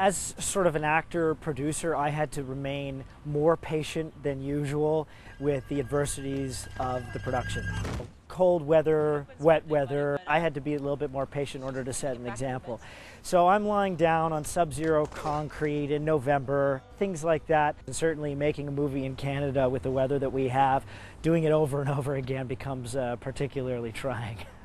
As sort of an actor producer, I had to remain more patient than usual with the adversities of the production. Cold weather, wet weather, I had to be a little bit more patient in order to set an example. So I'm lying down on sub zero concrete in November, things like that. And certainly making a movie in Canada with the weather that we have, doing it over and over again becomes uh, particularly trying.